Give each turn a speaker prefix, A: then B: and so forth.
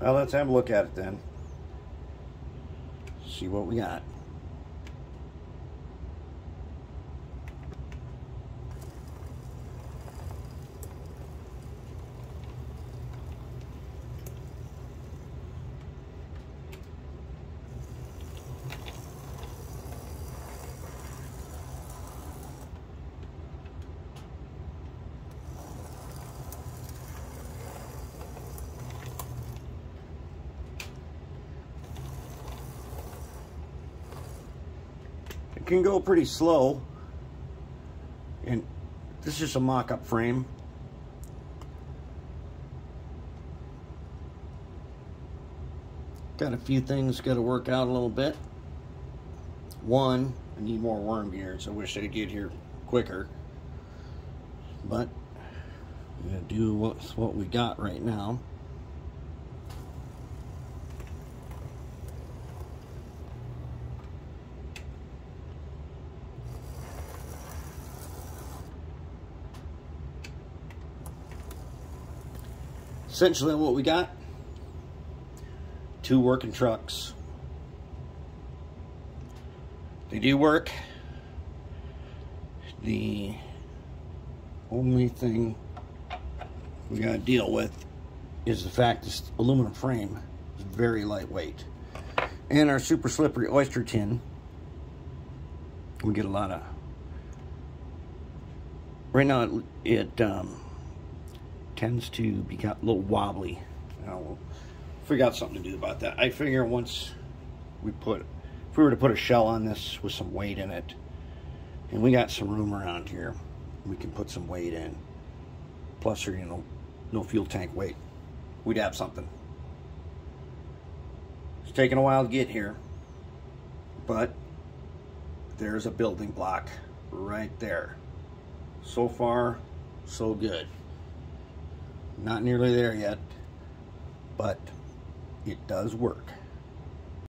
A: Well, let's have a look at it then. See what we got. Can go pretty slow. And this is a mock-up frame. Got a few things got to work out a little bit. One, I need more worm gears. I wish they'd get here quicker. But we're going to do what's what we got right now. Essentially what we got? Two working trucks. They do work. The only thing we got to deal with is the fact this aluminum frame is very lightweight. And our super slippery oyster tin. We get a lot of right now it, it um, tends to be a little wobbly. Now we'll figure out something to do about that. I figure once we put, if we were to put a shell on this with some weight in it, and we got some room around here, we can put some weight in. Plus, you know, no fuel tank weight. We'd have something. It's taking a while to get here, but there's a building block right there. So far, so good. Not nearly there yet, but it does work.